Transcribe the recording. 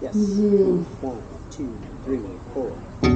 Yes. Mhm. One, two, three, four.